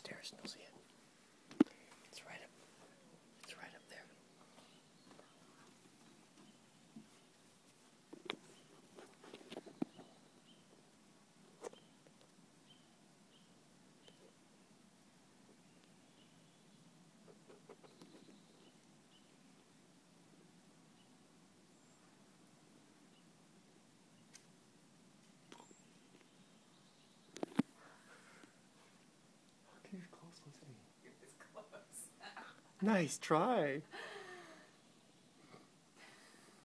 stairs and you'll see it. Nice try.